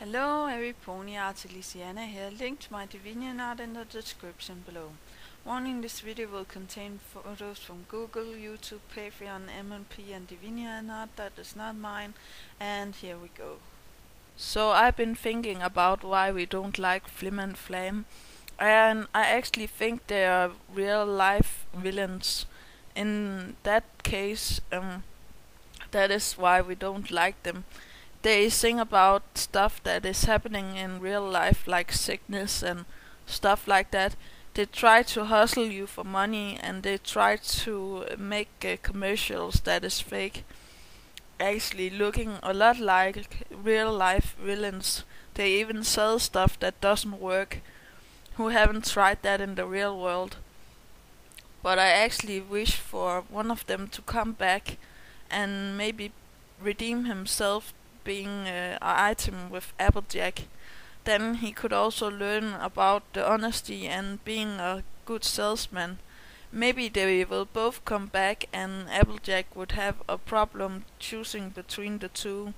Hello, every pony Artelisiana here. Link to my DeviantArt in the description below. Warning, this video will contain photos from Google, YouTube, Patreon, MLP and Divinian art that is not mine. And here we go. So I've been thinking about why we don't like Flim and Flam, and I actually think they are real life villains. In that case, um, that is why we don't like them. They sing about stuff that is happening in real life, like sickness and stuff like that. They try to hustle you for money, and they try to make uh, commercials that is fake actually looking a lot like real life villains. They even sell stuff that doesn't work. Who haven't tried that in the real world? But I actually wish for one of them to come back and maybe redeem himself being uh, an item with Applejack. Then he could also learn about the honesty and being a good salesman. Maybe they will both come back and Applejack would have a problem choosing between the two,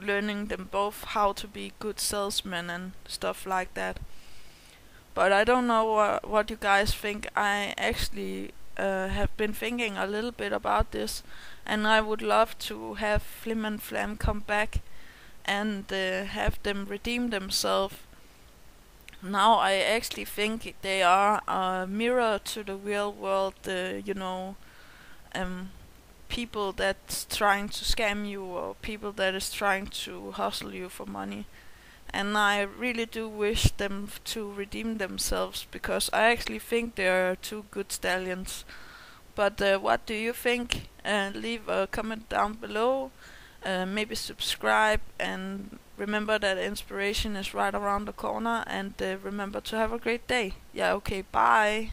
learning them both how to be good salesmen and stuff like that. But I don't know uh, what you guys think. I actually uh, have been thinking a little bit about this, and I would love to have Flim and Flam come back and uh, have them redeem themselves now I actually think they are a mirror to the real world, uh, you know, um, people that's trying to scam you or people that is trying to hustle you for money. And I really do wish them to redeem themselves because I actually think they are two good stallions. But uh, what do you think? Uh, leave a comment down below. Uh, maybe subscribe and remember that inspiration is right around the corner and uh, remember to have a great day. Yeah, okay, bye.